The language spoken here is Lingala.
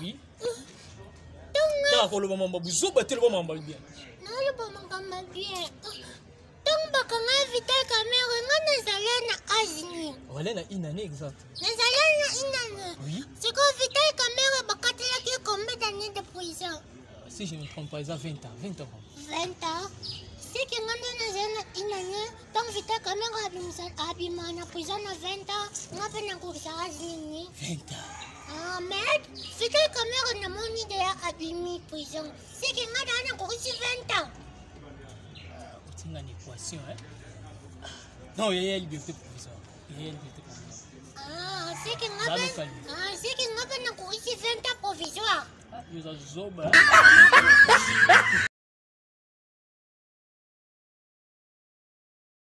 oui taka koloba mambo zoba te loba mambo bien naloba makambo bien ntango bakanga vital camere nga nazala na asini oala na inane exact nazala na inane siko vital camere bakatelaki combien d'année de prison si je ne trompe pas eza 20 ans 20 ans 20 ans seke nga nde nazala na inane ntango vital camere abima na prison na 20 ans nga mpe nakokisaa asini 20 ans mohamed seke kamera namoni deya abimi prison seke nga daa nakorisi 20 ans kotinga na équation non yaya liberté provisoire yaya liberté provisoire seke nga mpe nakorisi 20 ans provisoire yoza ah, zoba